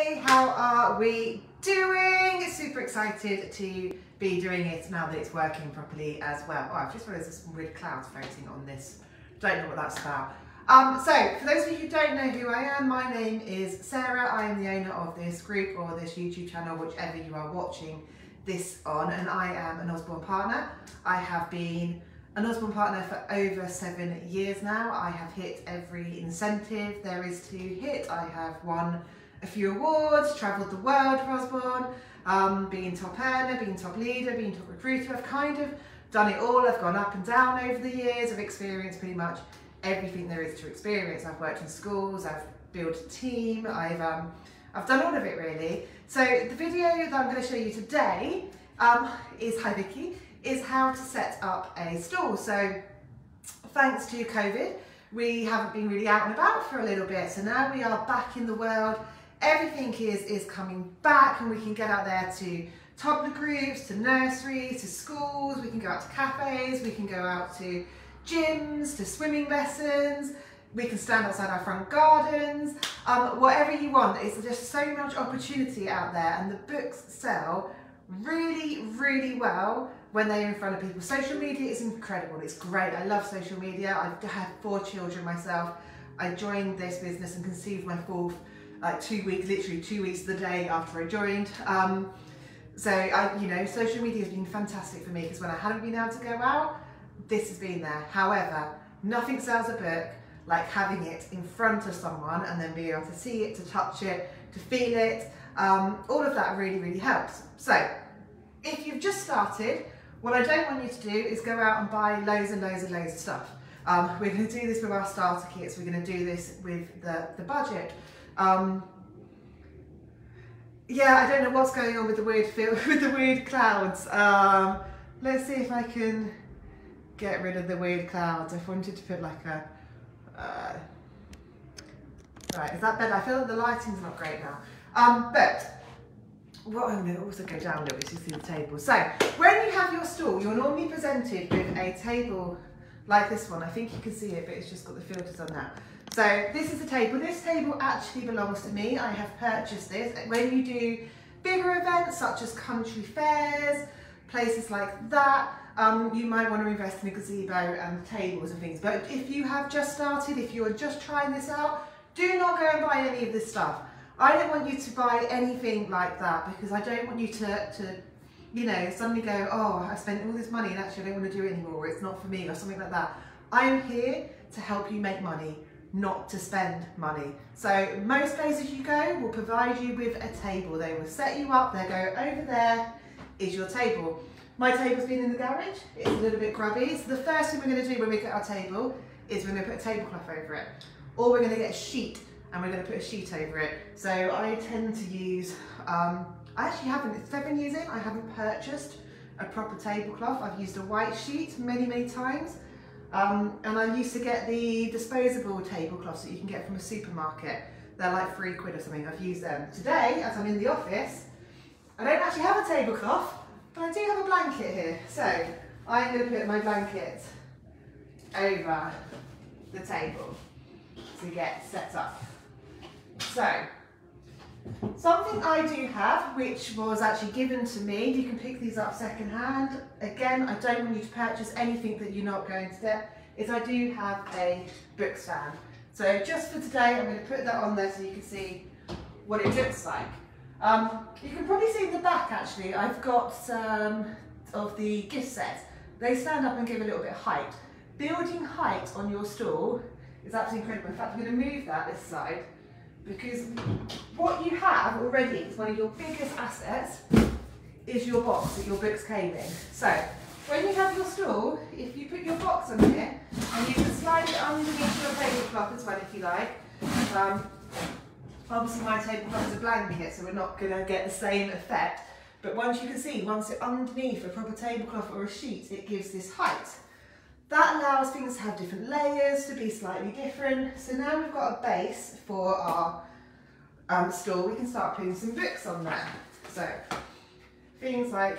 How are we doing? Super excited to be doing it now that it's working properly as well. Oh, I've just realised there's some weird clouds floating on this. Don't know what that's about. Um, so, for those of you who don't know who I am, my name is Sarah. I am the owner of this group or this YouTube channel, whichever you are watching this on, and I am an Usborne partner. I have been an Usborne partner for over seven years now. I have hit every incentive there is to hit. I have won a few awards, travelled the world for Usborne, um, being top earner, being top leader, being top recruiter. I've kind of done it all. I've gone up and down over the years. I've experienced pretty much everything there is to experience. I've worked in schools, I've built a team, I've, um, I've done all of it really. So the video that I'm going to show you today um, is, hi Vicky, is how to set up a stall. So thanks to COVID, we haven't been really out and about for a little bit. So now we are back in the world everything is, is coming back and we can get out there to toddler groups, to nurseries, to schools, we can go out to cafes, we can go out to gyms, to swimming lessons, we can stand outside our front gardens, um, whatever you want. It's just so much opportunity out there and the books sell really, really well when they're in front of people. Social media is incredible, it's great. I love social media. I've had four children myself. I joined this business and conceived my fourth like two weeks, literally two weeks the day after I joined. Um, so I, you know, social media has been fantastic for me because when I hadn't been able to go out, this has been there. However, nothing sells a book like having it in front of someone and then being able to see it, to touch it, to feel it. Um, all of that really, really helps. So if you've just started, what I don't want you to do is go out and buy loads and loads and loads of stuff. Um, we're going to do this with our starter kits. We're going to do this with the, the budget. Um, yeah, I don't know what's going on with the weird with the weird clouds. Um, let's see if I can get rid of the weird clouds. I wanted to put like a. Uh, right, is that better? I feel like the lighting's not great now. Um, but what I'm going to also go down a little bit to see the table. So when you have your stall, you're normally presented with a table like this one. I think you can see it, but it's just got the filters on that. So this is the table. This table actually belongs to me. I have purchased this. When you do bigger events such as country fairs, places like that, um, you might want to invest in a gazebo and tables and things. But if you have just started, if you're just trying this out, do not go and buy any of this stuff. I don't want you to buy anything like that because I don't want you to, to you know, suddenly go, oh, I spent all this money and actually I don't want to do it anymore, or it's not for me, or something like that. I'm here to help you make money not to spend money. So most places you go will provide you with a table. They will set you up, they'll go over there is your table. My table's been in the garage, it's a little bit grubby. So the first thing we're gonna do when we get our table is we're gonna put a tablecloth over it. Or we're gonna get a sheet and we're gonna put a sheet over it. So I tend to use, um, I actually haven't, seven years in, I haven't purchased a proper tablecloth. I've used a white sheet many, many times. Um, and I used to get the disposable tablecloths that you can get from a supermarket. They're like three quid or something. I've used them. Today, as I'm in the office, I don't actually have a tablecloth, but I do have a blanket here. So I'm going to put my blanket over the table to get set up. So Something I do have, which was actually given to me, you can pick these up second hand. Again, I don't want you to purchase anything that you're not going to get, is I do have a book stand. So just for today, I'm going to put that on there so you can see what it looks like. Um, you can probably see in the back actually, I've got some of the gift sets. They stand up and give a little bit of height. Building height on your stall is absolutely incredible. In fact, I'm going to move that this side because what you have already is one of your biggest assets is your box that your books came in. So when you have your stool, if you put your box on here and you can slide it underneath your tablecloth as well if you like. Um, obviously my tablecloth is a blanket so we're not going to get the same effect but once you can see, once it's underneath a proper tablecloth or a sheet it gives this height. That allows things to have different layers, to be slightly different. So now we've got a base for our um, store, we can start putting some books on there. So things like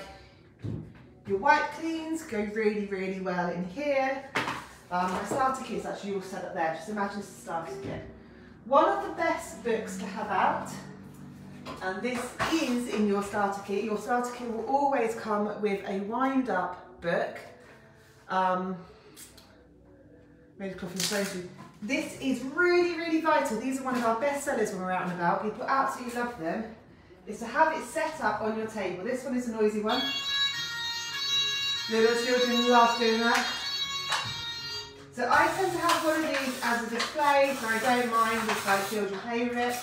your wipe cleans go really, really well in here. Um, my starter kit is actually all set up there. Just imagine a starter kit. One of the best books to have out And this is in your starter kit. Your starter kit will always come with a wind up book. Um, Coffee This is really, really vital. These are one of our best sellers when we're out and about. People absolutely love them. Is to have it set up on your table. This one is a noisy one. Little children love doing that. So I tend to have one of these as a display, so I don't mind if my children play with it.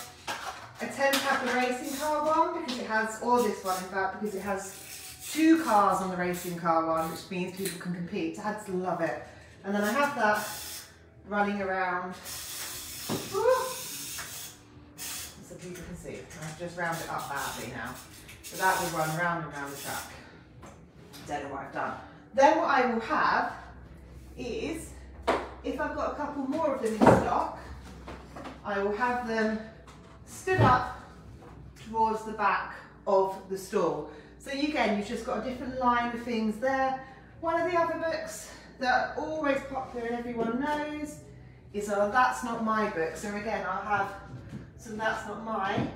I tend to have the racing car one because it has, or this one in fact, because it has two cars on the racing car one, which means people can compete. Just love it. And then I have that running around. So people can see. I've just rounded it up badly now. So that will run round and round the track. Don't what I've done. Then what I will have is, if I've got a couple more of them in stock, I will have them stood up towards the back of the stall. So again, you've just got a different line of things there. One of the other books that are always popular and everyone knows is uh, That's Not My Book. So again, I'll have some That's Not My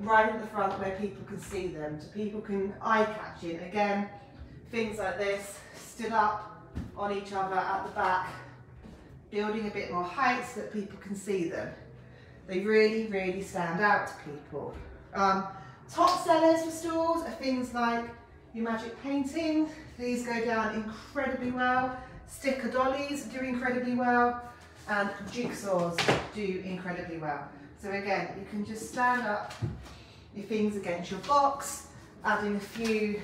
right at the front where people can see them, so people can eye catch it. Again, things like this, stood up on each other at the back, building a bit more height so that people can see them. They really, really stand out to people. Um, top sellers for stores are things like your magic painting. These go down incredibly well. Sticker dollies do incredibly well. And jigsaws do incredibly well. So again, you can just stand up your things against your box, adding a few,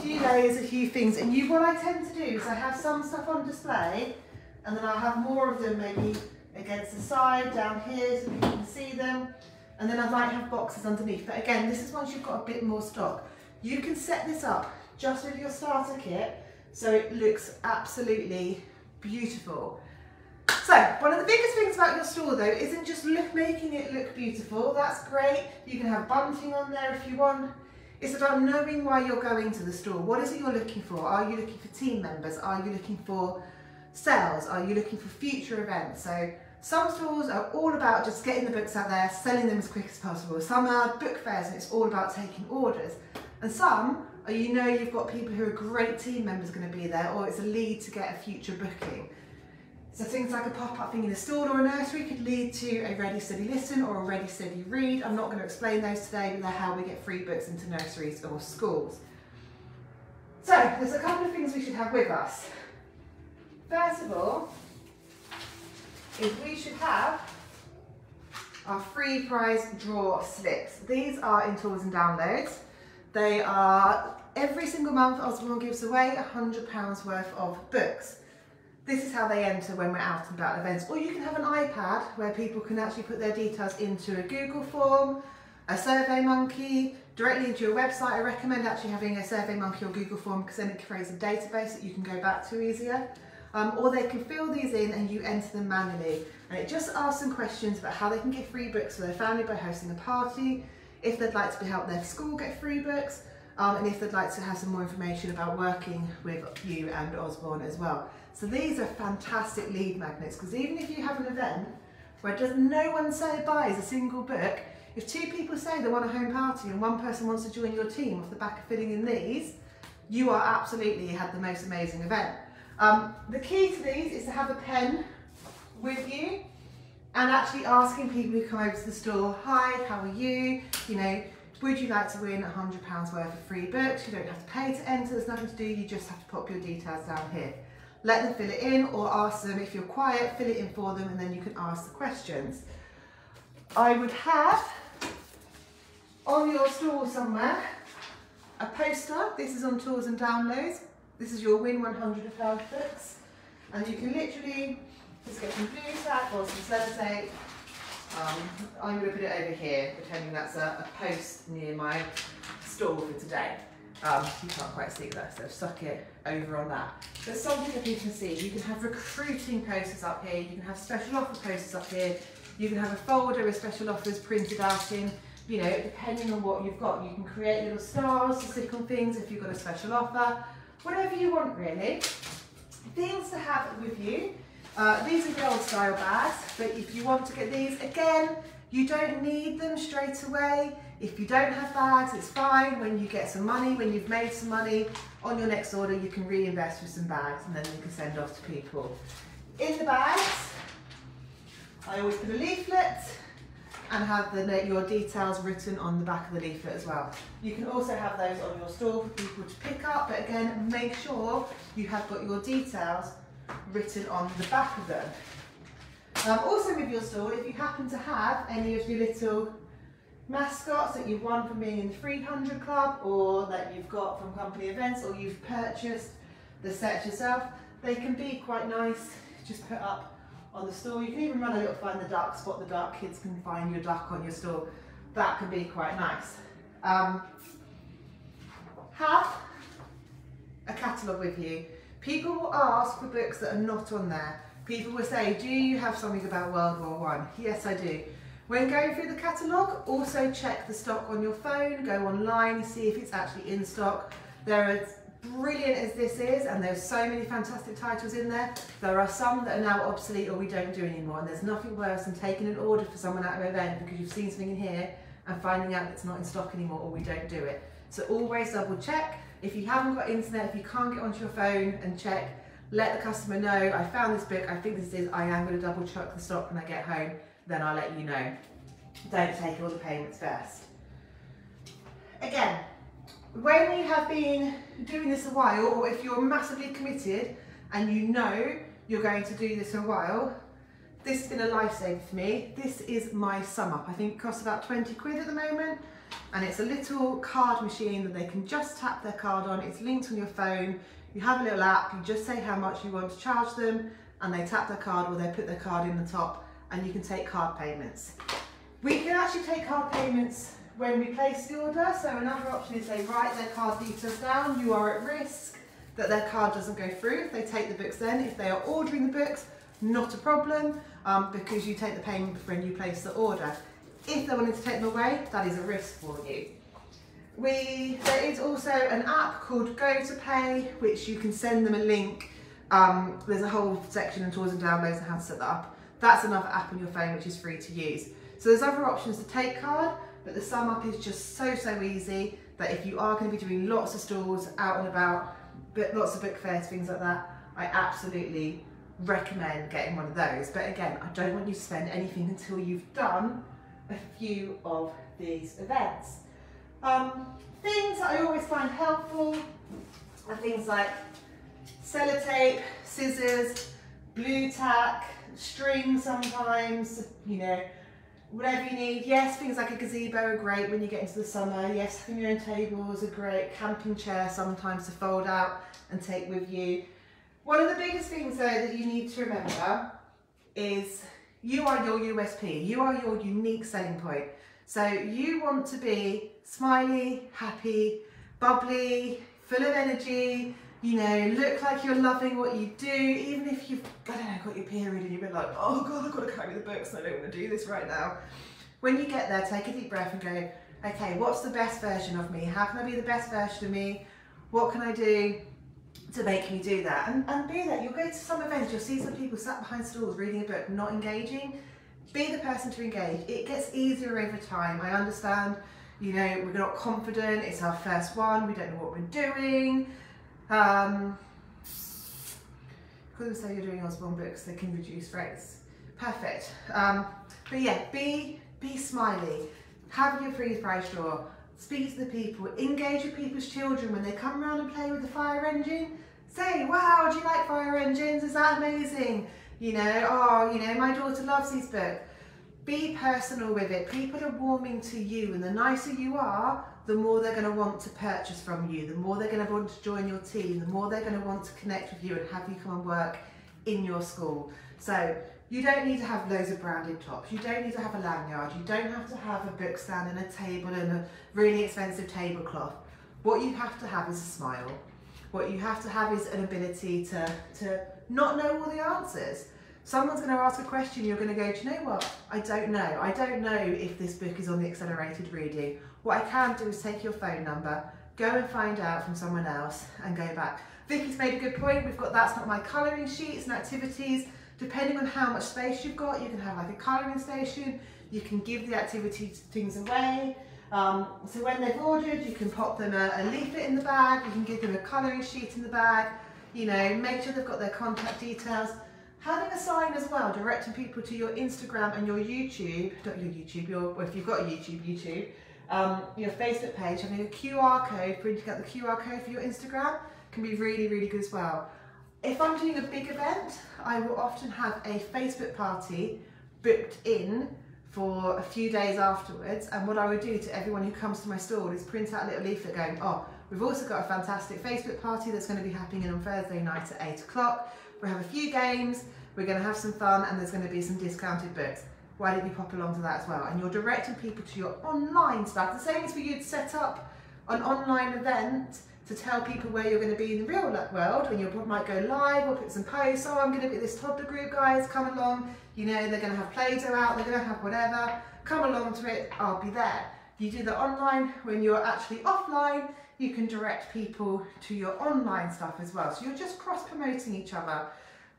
few layers, a few things. And you, what I tend to do is I have some stuff on display and then I'll have more of them maybe against the side down here so people can see them. And then I might have boxes underneath. But again, this is once you've got a bit more stock. You can set this up just with your starter kit so it looks absolutely beautiful. So, one of the biggest things about your store though isn't just look, making it look beautiful, that's great. You can have bunting on there if you want. It's about knowing why you're going to the store. What is it you're looking for? Are you looking for team members? Are you looking for sales? Are you looking for future events? So some stores are all about just getting the books out there, selling them as quick as possible. Some are book fairs and it's all about taking orders. And some you know you've got people who are great team members going to be there or it's a lead to get a future booking. So things like a pop-up thing in a store or a nursery could lead to a ready steady listen or a ready steady read. I'm not going to explain those today, but they're how we get free books into nurseries or schools. So there's a couple of things we should have with us. First of all, is we should have our free prize draw slips. These are in tools and downloads. They are, every single month Usborne gives away £100 worth of books. This is how they enter when we're out and about events. Or you can have an iPad where people can actually put their details into a Google form, a Survey Monkey, directly into your website. I recommend actually having a Survey Monkey or Google form because then it creates a database that you can go back to easier. Um, or they can fill these in and you enter them manually. And it just asks some questions about how they can get free books for their family by hosting a party, if they'd like to be help their school get free books, um, and if they'd like to have some more information about working with you and Usborne as well. So these are fantastic lead magnets because even if you have an event where does no one say buys a single book, if two people say they want a home party and one person wants to join your team off the back of filling in these, you are absolutely had the most amazing event. Um, the key to these is to have a pen with you and actually asking people who come over to the store, hi, how are you? You know, would you like to win £100 worth of free books? You don't have to pay to enter, there's nothing to do, you just have to pop your details down here. Let them fill it in or ask them if you're quiet, fill it in for them and then you can ask the questions. I would have on your store somewhere a poster, this is on tours and downloads, this is your Win 100 of books and you can literally just get some glue tack or some sellotape. Um, I'm going to put it over here, pretending that's a, a post near my stall for today. Um, you can't quite see that, so suck it over on that. There's something that you can see. You can have recruiting posters up here, you can have special offer posters up here, you can have a folder with special offers printed out in, you know, depending on what you've got. You can create little stars to stick on things if you've got a special offer, whatever you want really. Things to have with you uh, these are the old style bags, but if you want to get these, again, You don't need them straight away. If you don't have bags, it's fine. When you get some money, when you've made some money on your next order, you can reinvest with some bags and then you can send off to people. In the bags, I always put a leaflet and have the, your details written on the back of the leaflet as well. You can also have those on your store for people to pick up, but again, make sure you have got your details written on the back of them. Um, also with your store, if you happen to have any of your little mascots that you've won from being in the 300 Club or that you've got from company events or you've purchased the set yourself, they can be quite nice. Just put up on the store. You can even run a little find the duck, spot the duck. Kids can find your duck on your store. That can be quite nice. Um, have a catalogue with you. People will ask for books that are not on there. People will say, do you have something about World War One? Yes, I do. When going through the catalogue, also check the stock on your phone, go online, see if it's actually in stock. There are as brilliant as this is, and there's so many fantastic titles in there, there are some that are now obsolete or we don't do anymore. And there's nothing worse than taking an order for someone at an event because you've seen something in here and finding out it's not in stock anymore or we don't do it. So always double check. If you haven't got internet, if you can't get onto your phone and check, let the customer know, I found this book, I think this is, I am going to double check the stock when I get home, then I'll let you know. Don't take all the payments first. Again, when you have been doing this a while, or if you're massively committed and you know you're going to do this a while, this has been a lifesaver for me. This is my SumUp. I think it costs about 20 quid at the moment. And it's a little card machine that they can just tap their card on. It's linked on your phone. You have a little app, you just say how much you want to charge them and they tap their card or they put their card in the top and you can take card payments. We can actually take card payments when we place the order. So another option is they write their card details down. You are at risk that their card doesn't go through if they take the books then. If they are ordering the books, not a problem um, because you take the payment when you place the order. If they're wanting to take them away, that is a risk for you. We, there is also an app called Go to Pay, which you can send them a link. Um, there's a whole section and tools and downloads and how to set that up. That's another app on your phone which is free to use. So there's other options to take card, but the SumUp is just so, so easy that if you are going to be doing lots of stalls out and about, but lots of book fairs, things like that, I absolutely recommend getting one of those. But again, I don't want you to spend anything until you've done a few of these events. Um, things that I always find helpful are things like sellotape, scissors, Blu Tack, string sometimes, you know, whatever you need. Yes, things like a gazebo are great when you get into the summer. Yes, having your own tables are great. Camping chair sometimes to fold out and take with you. One of the biggest things though that you need to remember is you are your USP. You are your unique selling point. So you want to be smiley, happy, bubbly, full of energy, you know, look like you're loving what you do, even if you've, I don't know, got your period and you've been like, oh God, I've got to carry the books and I don't want to do this right now. When you get there, take a deep breath and go, okay, what's the best version of me? How can I be the best version of me? What can I do to make me do that? And, and be that. You'll go to some events, you'll see some people sat behind stalls reading a book, not engaging. Be the person to engage. It gets easier over time. I understand, you know, we're not confident, it's our first one, we don't know what we're doing. Um, couldn't say you're doing Usborne books, they can reduce rates. Perfect. Um, but yeah, be, be smiley. Have your freeze price drawer. Speak to the people. Engage with people's children when they come around and play with the fire engine. Say, wow, do you like fire engines? Is that amazing? You know, oh, you know, my daughter loves these books. Be personal with it. People are warming to you and the nicer you are, the more they're going to want to purchase from you, the more they're going to want to join your team, the more they're going to want to connect with you and have you come and work in your school. So you don't need to have loads of branded tops, you don't need to have a lanyard, you don't have to have a book stand and a table and a really expensive tablecloth. What you have to have is a smile. What you have to have is an ability to, to not know all the answers. Someone's going to ask a question, you're going to go, do you know what? I don't know. I don't know if this book is on the accelerated reading. What I can do is take your phone number, go and find out from someone else and go back. Vicky's made a good point. We've got that's not my colouring sheets and activities. Depending on how much space you've got, you can have like a colouring station, You can give the activity things away. Um, so when they've ordered, you can pop them a, a leaflet in the bag, you can give them a colouring sheet in the bag, you know, make sure they've got their contact details. Having a sign as well, directing people to your Instagram and your YouTube, not your YouTube, your, if you've got a YouTube, YouTube, um, your Facebook page, having a QR code, printing out the QR code for your Instagram can be really, really good as well. If I'm doing a big event, I will often have a Facebook party booked in for a few days afterwards. And what I would do to everyone who comes to my stall is print out a little leaflet going, oh, we've also got a fantastic Facebook party that's going to be happening on Thursday night at eight o'clock. We'll have a few games, we're going to have some fun, and there's going to be some discounted books. Why don't you pop along to that as well? And you're directing people to your online stuff. The same as for you to set up an online event to tell people where you're going to be in the real world when you might go live or put some posts oh I'm going to be this toddler group guys come along. You know they're going to have Play-Doh out they're going to have whatever come along to it I'll be there. You do the online when you're actually offline you can direct people to your online stuff as well. So you're just cross promoting each other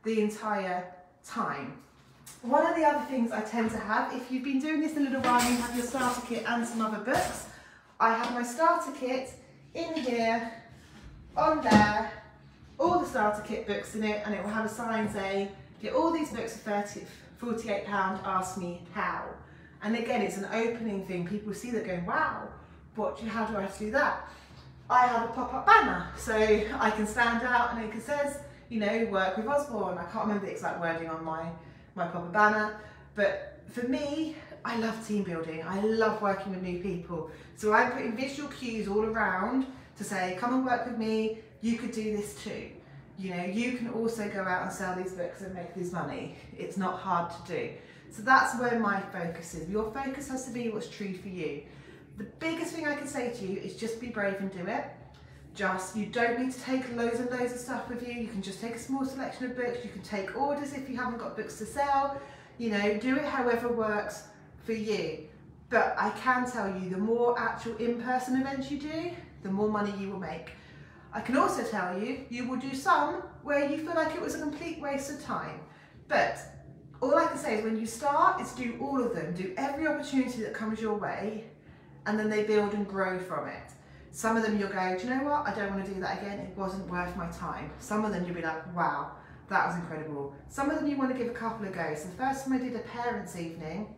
the entire time. One of the other things I tend to have if you've been doing this a little while you have your starter kit and some other books I have my starter kit in here, on there, all the starter kit books in it, and it will have a sign saying, get all these books for 30, 48 pound, ask me how. And again, it's an opening thing. People see that going, wow, what, how do I do that? I have a pop-up banner, so I can stand out and it says, you know, work with Usborne. I can't remember the exact wording on my, my pop-up banner, but for me, I love team building. I love working with new people. So I'm putting visual cues all around to say, come and work with me. You could do this too. You know, you can also go out and sell these books and make this money. It's not hard to do. So that's where my focus is. Your focus has to be what's true for you. The biggest thing I can say to you is just be brave and do it. Just, you don't need to take loads and loads of stuff with you. You can just take a small selection of books. You can take orders if you haven't got books to sell. You know, do it however works for you. But I can tell you, the more actual in-person events you do, the more money you will make. I can also tell you, you will do some where you feel like it was a complete waste of time. But all I can say is when you start, is do all of them. Do every opportunity that comes your way, and then they build and grow from it. Some of them you'll go, do you know what? I don't want to do that again. It wasn't worth my time. Some of them you'll be like, wow, that was incredible. Some of them you want to give a couple of goes. The first time I did a parents' evening,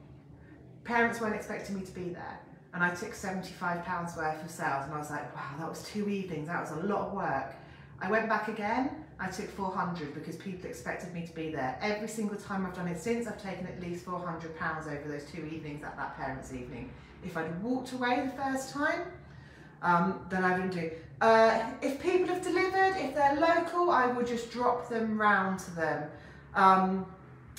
parents weren't expecting me to be there. And I took £75 worth of sales and I was like, wow, that was two evenings, that was a lot of work. I went back again, I took 400 because people expected me to be there. Every single time I've done it since, I've taken at least 400 pounds over those two evenings at that parents' evening. If I'd walked away the first time, um, then I wouldn't do. Uh, if people have delivered, if they're local, I will just drop them round to them. Um,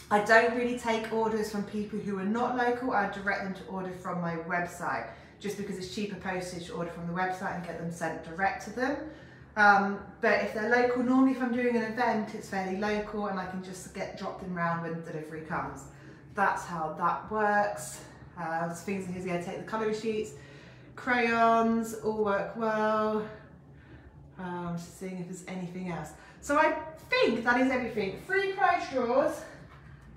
I don't really take orders from people who are not local. I direct them to order from my website just because it's cheaper postage to order from the website and get them sent direct to them. Um, but if they're local, normally if I'm doing an event, it's fairly local and I can just get dropped in round when delivery comes. That's how that works. Uh, things in here, yeah, take the colouring sheets, crayons, all work well. Um, just seeing if there's anything else. So I think that is everything. Free price drawers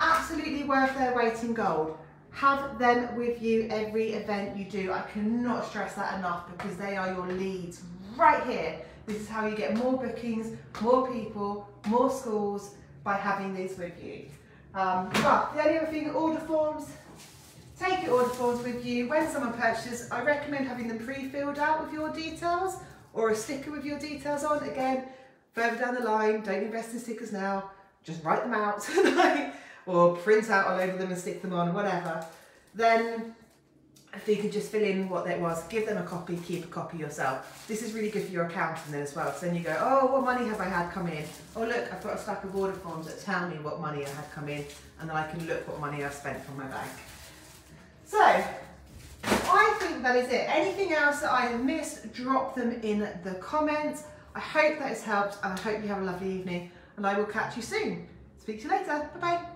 absolutely worth their weight in gold. Have them with you every event you do. I cannot stress that enough because they are your leads right here. This is how you get more bookings, more people, more schools by having these with you. Um, but the only other thing, order forms, take your order forms with you. When someone purchases, I recommend having them pre-filled out with your details or a sticker with your details on. Again, further down the line, don't invest in stickers now, just write them out. or print out all over them and stick them on, whatever, then if you could just fill in what that was, give them a copy, keep a copy yourself. This is really good for your accounting then as well, So then you go, oh, what money have I had come in? Oh, look, I've got a stack of order forms that tell me what money I had come in, and then I can look what money I've spent from my bank. So, I think that is it. Anything else that I have missed, drop them in the comments. I hope that has helped, and I hope you have a lovely evening, and I will catch you soon. Speak to you later. Bye-bye.